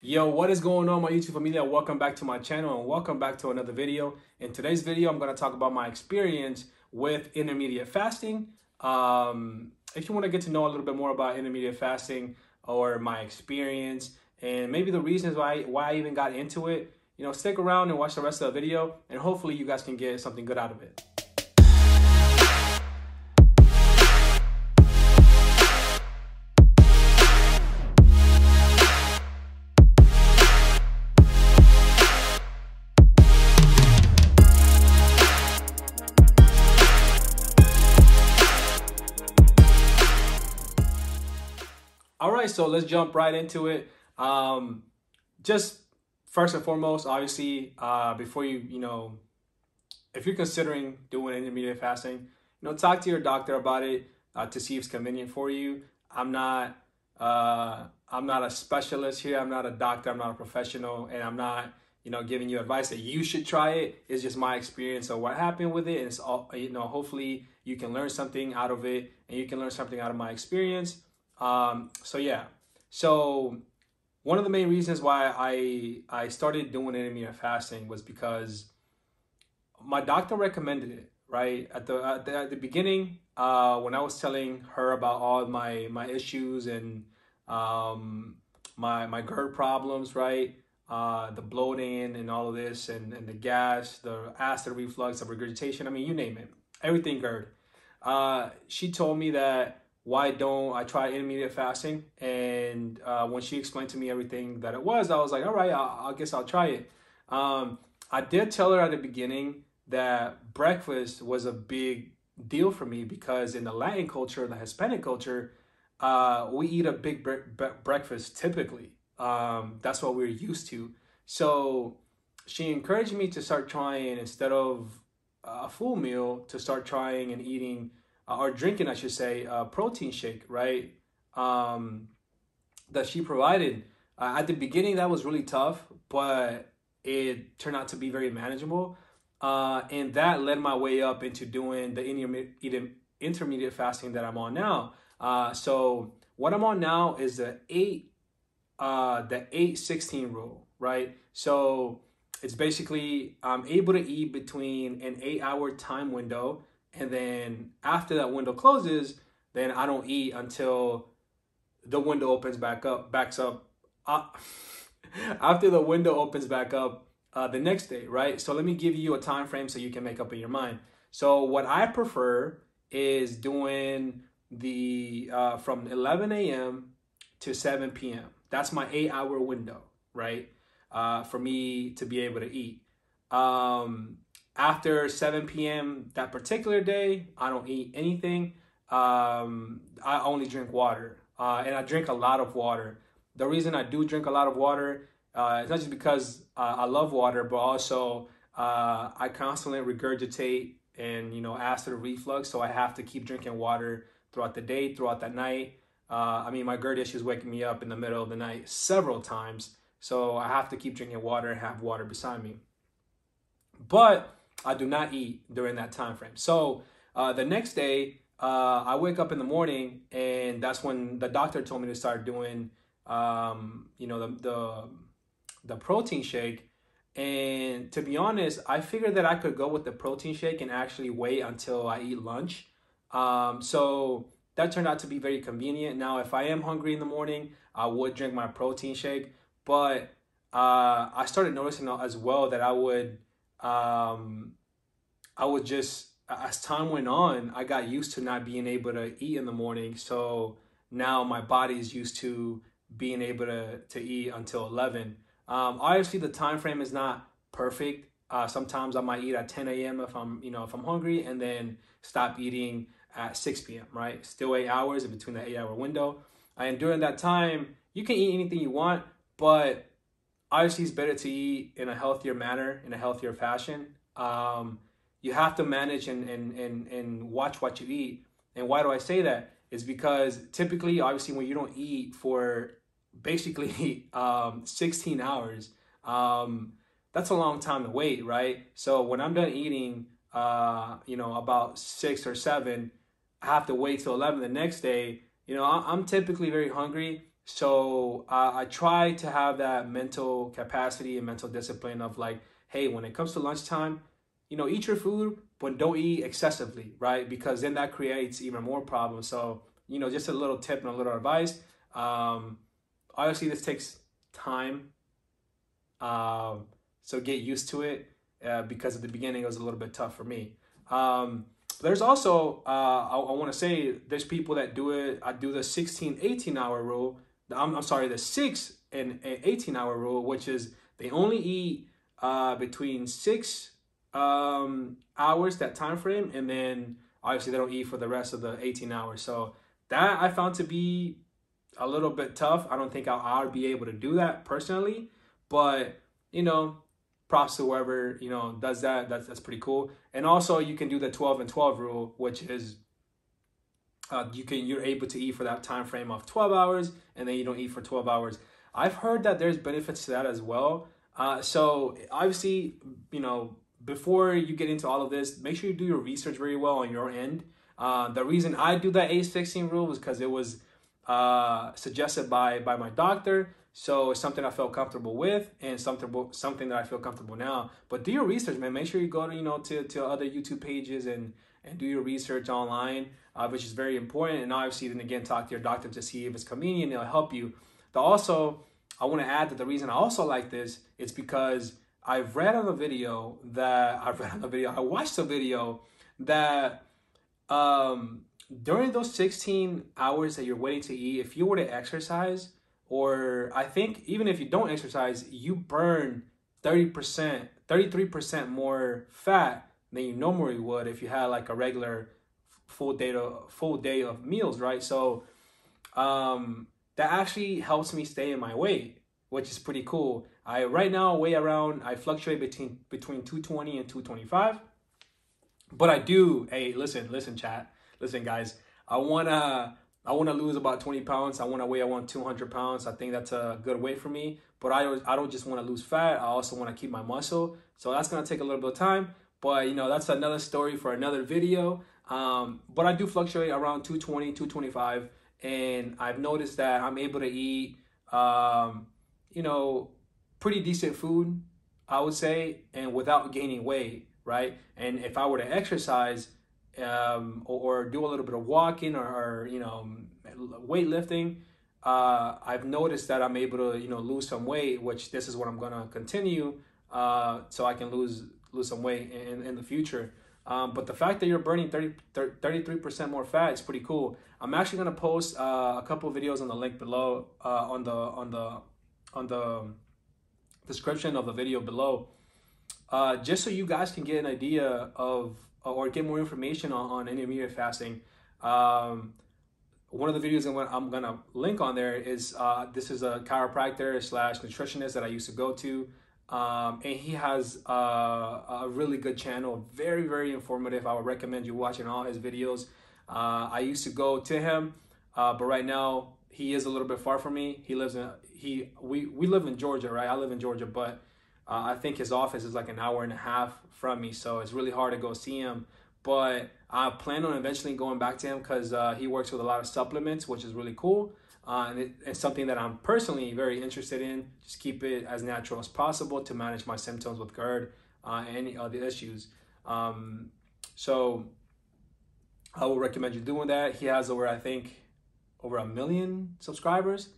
Yo, what is going on my YouTube familia? Welcome back to my channel and welcome back to another video. In today's video, I'm going to talk about my experience with intermediate fasting. Um, if you want to get to know a little bit more about intermediate fasting or my experience and maybe the reasons why, why I even got into it, you know, stick around and watch the rest of the video and hopefully you guys can get something good out of it. So let's jump right into it. Um, just first and foremost, obviously, uh, before you, you know, if you're considering doing intermediate fasting, you know, talk to your doctor about it uh, to see if it's convenient for you. I'm not, uh, I'm not a specialist here. I'm not a doctor. I'm not a professional, and I'm not, you know, giving you advice that you should try it. It's just my experience of what happened with it, and it's all, you know, hopefully you can learn something out of it, and you can learn something out of my experience. Um, so yeah, so one of the main reasons why I I started doing intermittent fasting was because my doctor recommended it. Right at the at the, at the beginning, uh, when I was telling her about all my my issues and um, my my GERD problems, right, uh, the bloating and all of this, and and the gas, the acid reflux, the regurgitation. I mean, you name it, everything GERD. Uh, she told me that why don't I try intermediate fasting? And uh, when she explained to me everything that it was, I was like, all right, I, I guess I'll try it. Um, I did tell her at the beginning that breakfast was a big deal for me because in the Latin culture, the Hispanic culture, uh, we eat a big bre- bre- breakfast typically. Um, that's what we're used to. So she encouraged me to start trying instead of a full meal to start trying and eating or drinking, I should say, a protein shake, right? Um, that she provided. Uh, at the beginning, that was really tough, but it turned out to be very manageable. Uh, and that led my way up into doing the intermediate, intermediate fasting that I'm on now. Uh, so what I'm on now is the eight, uh, the eight sixteen rule, right? So it's basically I'm able to eat between an eight hour time window and then after that window closes, then I don't eat until the window opens back up, backs up. Uh, after the window opens back up uh, the next day, right? So let me give you a time frame so you can make up in your mind. So what I prefer is doing the uh, from 11 a.m. to 7 p.m. That's my eight-hour window, right? Uh, for me to be able to eat. Um, after 7 p.m. that particular day, I don't eat anything. Um, I only drink water, uh, and I drink a lot of water. The reason I do drink a lot of water uh, is not just because uh, I love water, but also uh, I constantly regurgitate and you know acid reflux, so I have to keep drinking water throughout the day, throughout the night. Uh, I mean, my GERD issues waking me up in the middle of the night several times, so I have to keep drinking water and have water beside me. But I do not eat during that time frame. So uh, the next day, uh, I wake up in the morning, and that's when the doctor told me to start doing, um, you know, the, the the protein shake. And to be honest, I figured that I could go with the protein shake and actually wait until I eat lunch. Um, so that turned out to be very convenient. Now, if I am hungry in the morning, I would drink my protein shake. But uh, I started noticing as well that I would um, I would just as time went on, I got used to not being able to eat in the morning. So now my body is used to being able to to eat until eleven. Um, obviously, the time frame is not perfect. Uh, sometimes I might eat at 10 a.m. if I'm, you know, if I'm hungry, and then stop eating at 6 p.m. Right, still eight hours in between the eight-hour window. And during that time, you can eat anything you want, but obviously it's better to eat in a healthier manner, in a healthier fashion. Um, you have to manage and, and, and, and watch what you eat. And why do I say that? Is because typically, obviously, when you don't eat for basically um, 16 hours, um, that's a long time to wait, right? So when I'm done eating, uh, you know, about six or seven, I have to wait till 11 the next day. You know, I'm typically very hungry. So uh, I try to have that mental capacity and mental discipline of like, hey, when it comes to lunchtime, you know, eat your food, but don't eat excessively, right? Because then that creates even more problems. So, you know, just a little tip and a little advice. Um, obviously, this takes time. Um, so get used to it uh, because at the beginning it was a little bit tough for me. Um, there's also, uh, I, I want to say, there's people that do it. I do the 16, 18 hour rule. I'm, I'm sorry, the six and 18 hour rule, which is they only eat uh, between six um, hours, that time frame, and then obviously they don't eat for the rest of the 18 hours. So that I found to be a little bit tough. I don't think I'll, I'll be able to do that personally, but you know, props to whoever you know does that. That's that's pretty cool. And also, you can do the 12 and 12 rule, which is uh, you can you're able to eat for that time frame of 12 hours, and then you don't eat for 12 hours. I've heard that there's benefits to that as well. Uh, so obviously, you know, before you get into all of this, make sure you do your research very well on your end. Uh, the reason I do that A16 rule was because it was uh, suggested by by my doctor. So it's something I felt comfortable with and something something that I feel comfortable now. But do your research, man. Make sure you go to you know to, to other YouTube pages and and do your research online, uh, which is very important. And obviously, then again, talk to your doctor to see if it's convenient. It'll help you. But also, I want to add that the reason I also like this is because I've read on a video that I've read on the video. I watched a video that um, during those 16 hours that you're waiting to eat, if you were to exercise, or I think even if you don't exercise, you burn 30%, 33% more fat than you normally would if you had like a regular full day of full day of meals, right? So um, that actually helps me stay in my weight, which is pretty cool. I right now weigh around I fluctuate between between 220 and 225. But I do, hey, listen, listen, chat. Listen, guys. I wanna I wanna lose about 20 pounds. I wanna weigh around 200 pounds. I think that's a good weight for me. But I don't I don't just wanna lose fat. I also wanna keep my muscle. So that's gonna take a little bit of time. But you know, that's another story for another video. Um, but I do fluctuate around 220, 225. And I've noticed that I'm able to eat um, you know, pretty decent food, I would say, and without gaining weight, right? And if I were to exercise um, or, or, do a little bit of walking or, or you know, weightlifting, uh, I've noticed that I'm able to, you know, lose some weight, which this is what I'm gonna continue, uh, so I can lose lose some weight in, in the future. Um, but the fact that you're burning 30, 33% more fat is pretty cool. I'm actually gonna post uh, a couple videos on the link below uh, on the on the on the description of the video below, uh, just so you guys can get an idea of or get more information on, on intermediate fasting. Um, one of the videos that I'm gonna link on there is uh, this is a chiropractor slash nutritionist that I used to go to. Um, and he has uh, a really good channel, very, very informative. I would recommend you watching all his videos. Uh, I used to go to him, uh, but right now he is a little bit far from me. He lives in he we we live in Georgia, right? I live in Georgia, but uh, I think his office is like an hour and a half from me, so it's really hard to go see him. But I plan on eventually going back to him because uh, he works with a lot of supplements, which is really cool. Uh, and it, it's something that I'm personally very interested in. Just keep it as natural as possible to manage my symptoms with GERD uh, and any other issues. Um, so I would recommend you doing that. He has over, I think, over a million subscribers.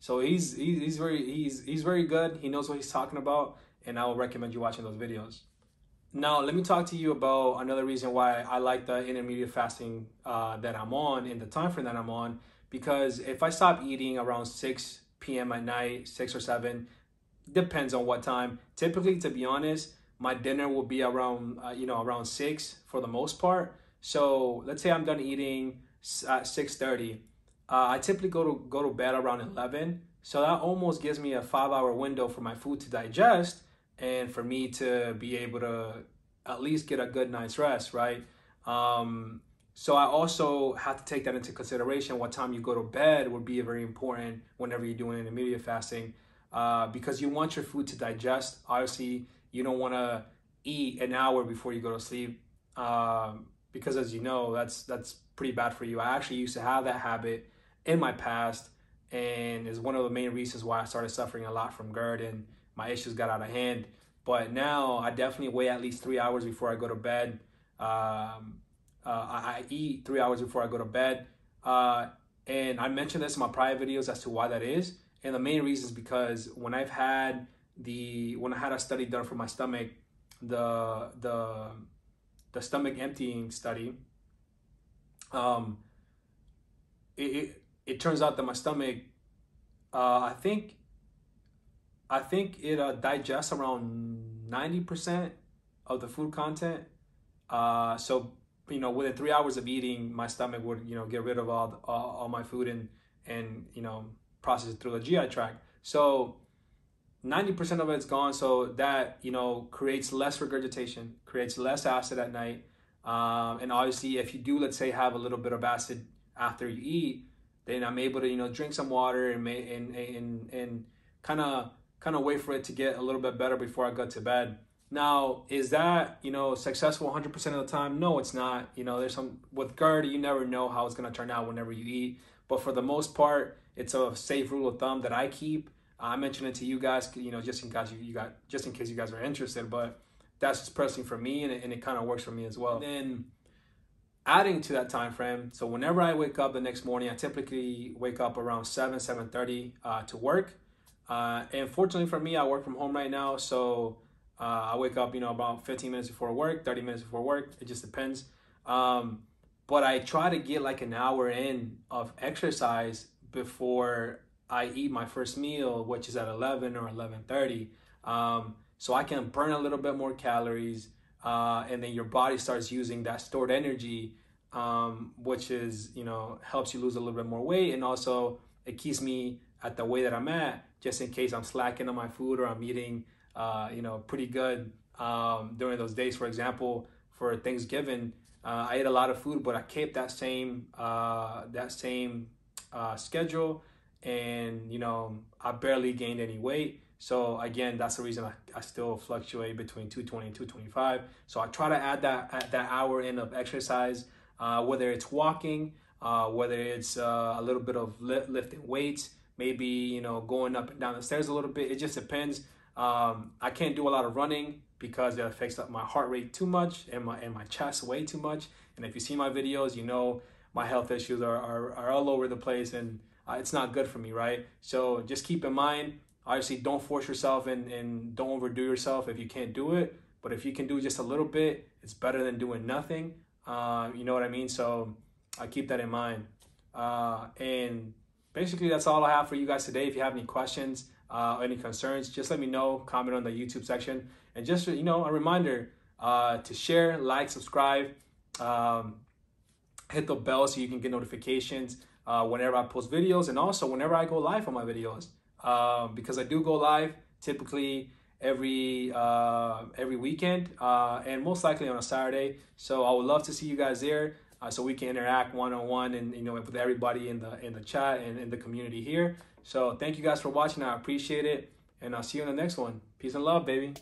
So he's he's very he's he's very good. He knows what he's talking about, and I will recommend you watching those videos. Now, let me talk to you about another reason why I like the intermediate fasting uh, that I'm on in the time frame that I'm on. Because if I stop eating around 6 p.m. at night, 6 or 7, depends on what time. Typically, to be honest, my dinner will be around uh, you know around 6 for the most part. So let's say I'm done eating at 6:30 uh, I typically go to go to bed around 11, so that almost gives me a five hour window for my food to digest and for me to be able to at least get a good night's rest, right? Um, so I also have to take that into consideration. What time you go to bed would be very important whenever you're doing intermediate fasting, uh, because you want your food to digest. Obviously, you don't want to eat an hour before you go to sleep, um, because as you know, that's that's pretty bad for you. I actually used to have that habit in my past and is one of the main reasons why I started suffering a lot from GERD and my issues got out of hand. But now I definitely wait at least three hours before I go to bed. Um, uh, I, I, eat three hours before I go to bed. Uh, and I mentioned this in my prior videos as to why that is. And the main reason is because when I've had the when I had a study done for my stomach, the the the stomach emptying study, um, it, it, it turns out that my stomach, uh, I think, I think it uh, digests around ninety percent of the food content. Uh, so you know, within three hours of eating, my stomach would you know get rid of all all, all my food and and you know process it through the GI tract. So 90% of it's gone. So that, you know, creates less regurgitation, creates less acid at night. Um, and obviously, if you do, let's say, have a little bit of acid after you eat, then I'm able to, you know, drink some water and and and and kind of kind of wait for it to get a little bit better before I go to bed. Now, is that you know successful 100% of the time? No, it's not. You know, there's some with GERD, you never know how it's gonna turn out whenever you eat. But for the most part, it's a safe rule of thumb that I keep. I mentioned it to you guys, you know, just in case you, you got just in case you guys are interested. But that's just personally for me, and it, and it kind of works for me as well. And then adding to that time frame, so whenever I wake up the next morning, I typically wake up around seven seven thirty uh, to work. Uh, and fortunately for me, I work from home right now, so uh, I wake up, you know, about 15 minutes before work, 30 minutes before work. It just depends. Um, but I try to get like an hour in of exercise before I eat my first meal, which is at 11 or 11:30. Um, so I can burn a little bit more calories, uh, and then your body starts using that stored energy, um, which is you know helps you lose a little bit more weight, and also it keeps me at the way that I'm at, just in case I'm slacking on my food or I'm eating, uh, you know, pretty good um, during those days. For example, for Thanksgiving, uh, I ate a lot of food, but I kept that same uh, that same uh, schedule, and you know I barely gained any weight. So again, that's the reason I, I still fluctuate between 220 and 225. So I try to add that that hour in of exercise, uh, whether it's walking, uh, whether it's uh, a little bit of li- lifting weights, maybe you know going up and down the stairs a little bit. It just depends. Um, I can't do a lot of running because it affects my heart rate too much and my and my chest way too much. And if you see my videos, you know my health issues are, are, are all over the place and uh, it's not good for me, right? So just keep in mind, obviously, don't force yourself and, and don't overdo yourself if you can't do it. But if you can do just a little bit, it's better than doing nothing. Uh, you know what I mean? So I keep that in mind. Uh, and basically, that's all I have for you guys today. If you have any questions, uh, any concerns, just let me know. Comment on the YouTube section. And just, you know, a reminder uh, to share, like, subscribe. Um, hit the bell so you can get notifications uh, whenever I post videos and also whenever I go live on my videos. Um, because I do go live typically every uh, every weekend uh, and most likely on a Saturday. So I would love to see you guys there uh, so we can interact one on one and you know with everybody in the in the chat and in the community here. So thank you guys for watching. I appreciate it, and I'll see you in the next one. Peace and love, baby.